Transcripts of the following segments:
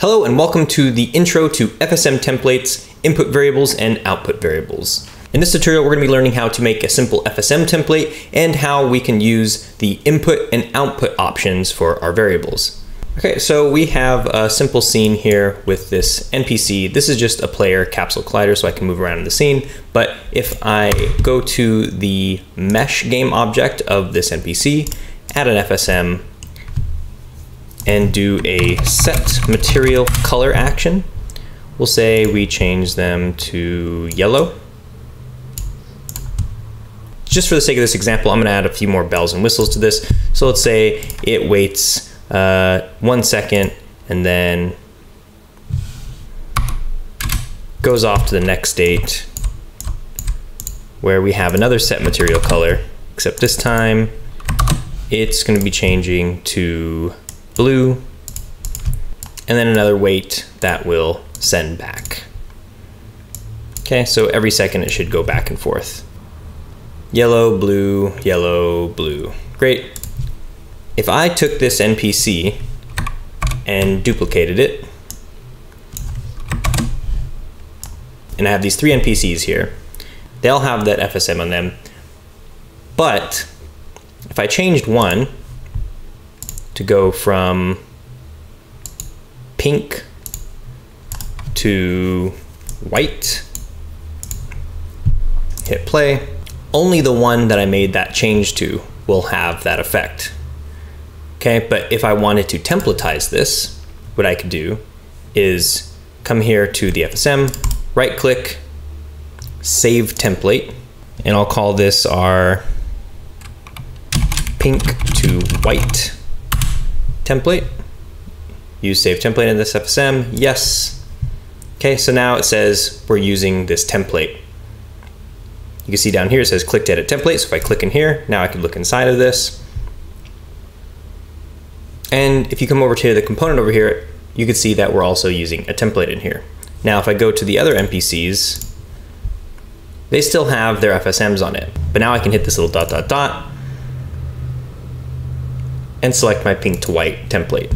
Hello and welcome to the intro to FSM templates, input variables, and output variables. In this tutorial, we're going to be learning how to make a simple FSM template and how we can use the input and output options for our variables. Okay, so we have a simple scene here with this NPC. This is just a player capsule collider so I can move around in the scene. But if I go to the mesh game object of this NPC, add an FSM, and do a set material color action. We'll say we change them to yellow. Just for the sake of this example, I'm gonna add a few more bells and whistles to this. So let's say it waits uh, one second and then goes off to the next state where we have another set material color, except this time it's gonna be changing to blue, and then another wait that will send back. Okay, so every second it should go back and forth. Yellow, blue, yellow, blue. Great. If I took this NPC and duplicated it, and I have these three NPCs here, they all have that FSM on them, but if I changed one, to go from pink to white. Hit play. Only the one that I made that change to will have that effect. Okay, but if I wanted to templatize this, what I could do is come here to the FSM, right click, save template, and I'll call this our pink to white template. Use save template in this FSM. Yes. Okay, so now it says we're using this template. You can see down here it says click to edit template. So if I click in here, now I can look inside of this. And if you come over to the component over here, you can see that we're also using a template in here. Now, if I go to the other NPCs, they still have their FSMs on it. But now I can hit this little dot, dot, dot, and select my pink to white template.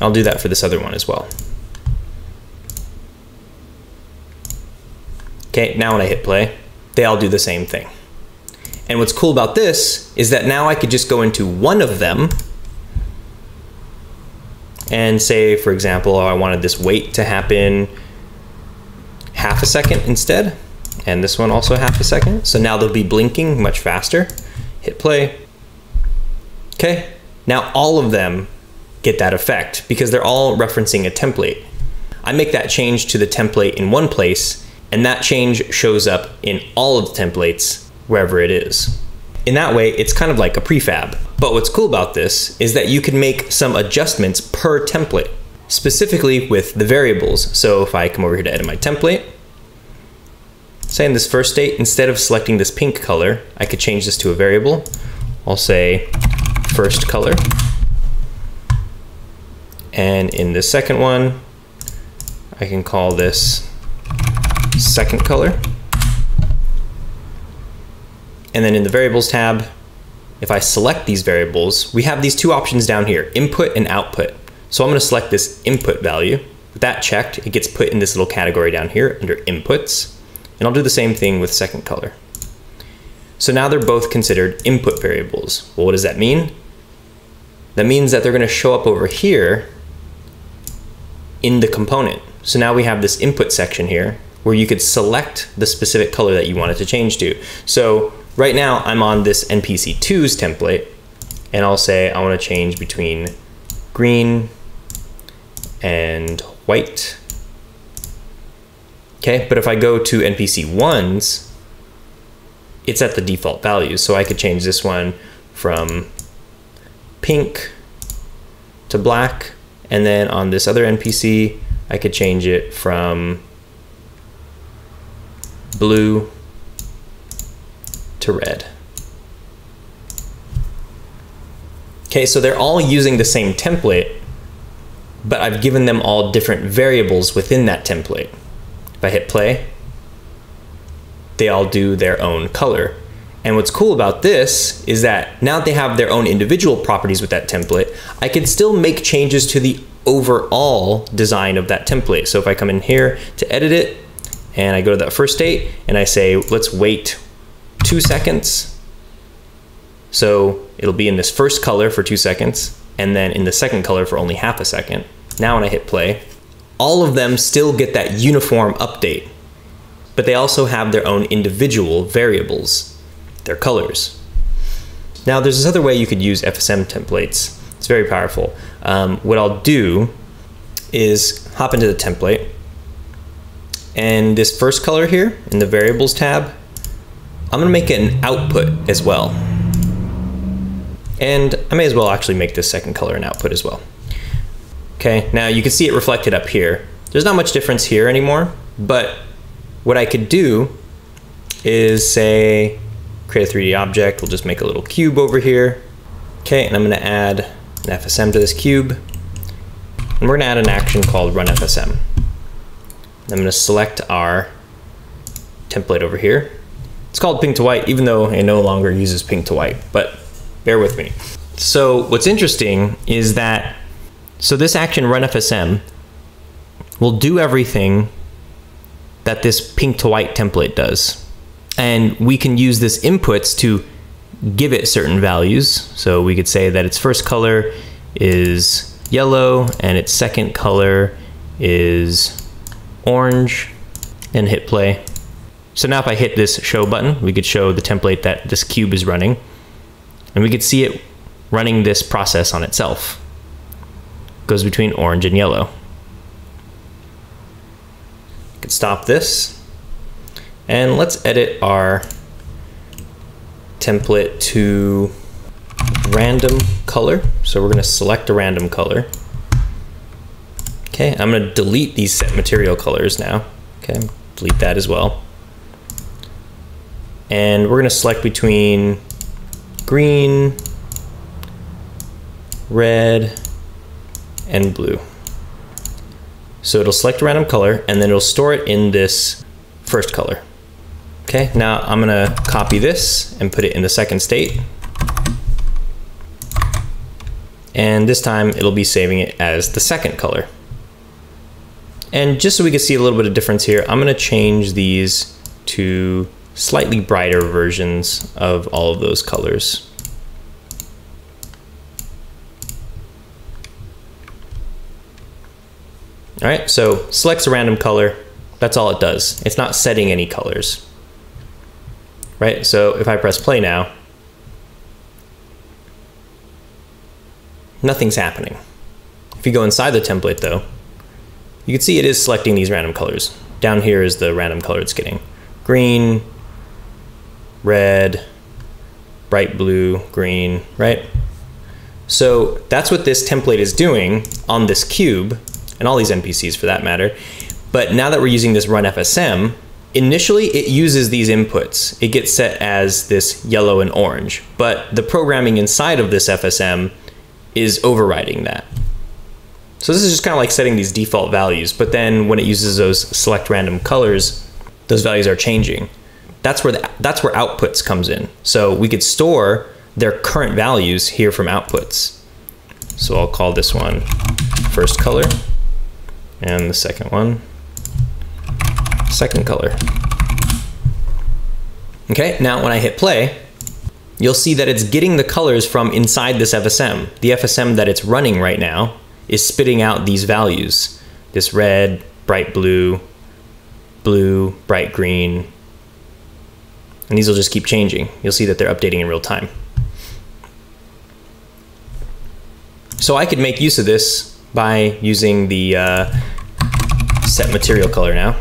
I'll do that for this other one as well. Okay, now when I hit play, they all do the same thing. And what's cool about this is that now I could just go into one of them and say, for example, I wanted this wait to happen half a second instead, and this one also half a second. So now they'll be blinking much faster. Hit play, Okay, now all of them get that effect because they're all referencing a template. I make that change to the template in one place and that change shows up in all of the templates wherever it is. In that way, it's kind of like a prefab. But what's cool about this is that you can make some adjustments per template, specifically with the variables. So if I come over here to edit my template, say in this first state, instead of selecting this pink color, I could change this to a variable. I'll say first color. And in the second one, I can call this second color. And then in the variables tab, if I select these variables, we have these two options down here, input and output. So I'm gonna select this input value. With that checked, it gets put in this little category down here under inputs. And I'll do the same thing with second color. So now they're both considered input variables. Well, what does that mean? That means that they're going to show up over here in the component. So now we have this input section here where you could select the specific color that you want it to change to. So right now I'm on this NPC2's template and I'll say I want to change between green and white. Okay, but if I go to NPC1's, it's at the default values. So I could change this one from pink to black. And then on this other NPC, I could change it from blue to red. Okay, so they're all using the same template, but I've given them all different variables within that template. If I hit play, they all do their own color. And what's cool about this is that now that they have their own individual properties with that template, I can still make changes to the overall design of that template. So if I come in here to edit it and I go to that first state and I say, let's wait two seconds. So it'll be in this first color for two seconds and then in the second color for only half a second. Now when I hit play, all of them still get that uniform update, but they also have their own individual variables their colors. Now there's this other way you could use FSM templates. It's very powerful. Um, what I'll do is hop into the template and this first color here in the variables tab, I'm gonna make it an output as well. And I may as well actually make this second color an output as well. Okay, now you can see it reflected up here. There's not much difference here anymore, but what I could do is say, create a 3D object. We'll just make a little cube over here. Okay, and I'm gonna add an FSM to this cube. And we're gonna add an action called run FSM. I'm gonna select our template over here. It's called pink to white, even though it no longer uses pink to white, but bear with me. So what's interesting is that, so this action run FSM will do everything that this pink to white template does and we can use this inputs to give it certain values. So we could say that its first color is yellow and its second color is orange and hit play. So now if I hit this show button, we could show the template that this cube is running and we could see it running this process on itself. It goes between orange and yellow. could stop this and let's edit our template to random color. So we're gonna select a random color. Okay, I'm gonna delete these set material colors now. Okay, delete that as well. And we're gonna select between green, red, and blue. So it'll select a random color and then it'll store it in this first color. Okay, now I'm gonna copy this and put it in the second state. And this time it'll be saving it as the second color. And just so we can see a little bit of difference here, I'm gonna change these to slightly brighter versions of all of those colors. All right, so selects a random color. That's all it does. It's not setting any colors right? So if I press play now, nothing's happening. If you go inside the template though, you can see it is selecting these random colors. Down here is the random color it's getting. Green, red, bright blue, green, right? So that's what this template is doing on this cube, and all these NPCs for that matter. But now that we're using this run FSM, Initially, it uses these inputs. It gets set as this yellow and orange, but the programming inside of this FSM is overriding that. So this is just kind of like setting these default values, but then when it uses those select random colors, those values are changing. That's where the, that's where outputs comes in. So we could store their current values here from outputs. So I'll call this one first color and the second one second color. Okay, now when I hit play, you'll see that it's getting the colors from inside this FSM. The FSM that it's running right now is spitting out these values. This red, bright blue, blue, bright green, and these will just keep changing. You'll see that they're updating in real time. So I could make use of this by using the uh, set material color now.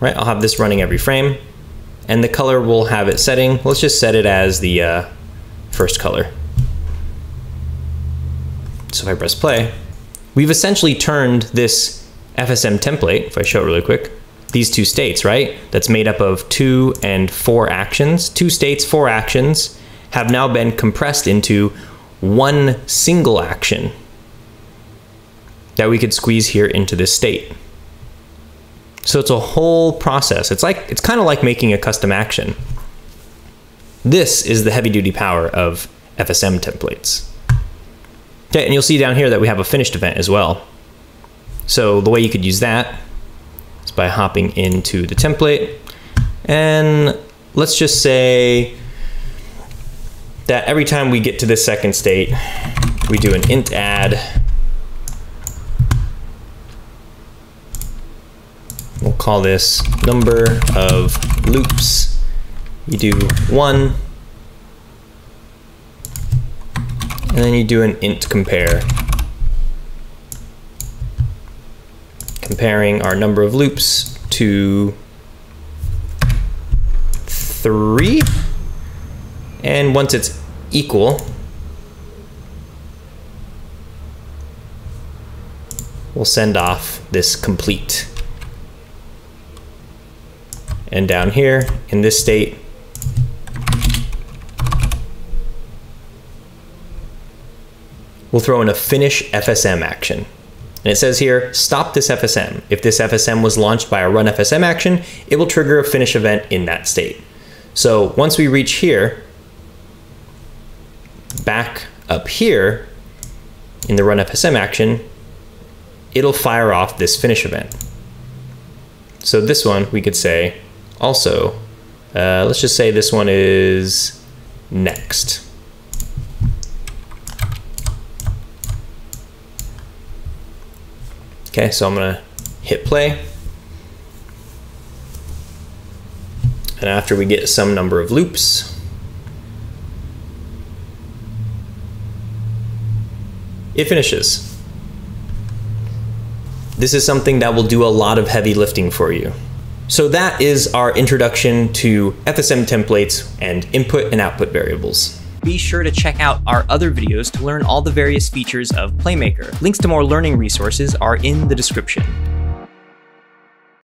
Right? I'll have this running every frame and the color will have it setting. Let's just set it as the uh, first color. So if I press play, we've essentially turned this FSM template, if I show it really quick, these two states, right? That's made up of two and four actions. Two states, four actions have now been compressed into one single action that we could squeeze here into this state. So it's a whole process. It's like it's kind of like making a custom action. This is the heavy duty power of FSM templates. Okay, and you'll see down here that we have a finished event as well. So the way you could use that is by hopping into the template and let's just say that every time we get to this second state, we do an int add. Call this number of loops. You do one, and then you do an int compare. Comparing our number of loops to three. And once it's equal, we'll send off this complete. And down here in this state, we'll throw in a finish FSM action. And it says here, stop this FSM. If this FSM was launched by a run FSM action, it will trigger a finish event in that state. So once we reach here, back up here in the run FSM action, it'll fire off this finish event. So this one we could say also, uh, let's just say this one is next. Okay, so I'm gonna hit play. And after we get some number of loops, it finishes. This is something that will do a lot of heavy lifting for you. So that is our introduction to FSM templates and input and output variables. Be sure to check out our other videos to learn all the various features of Playmaker. Links to more learning resources are in the description.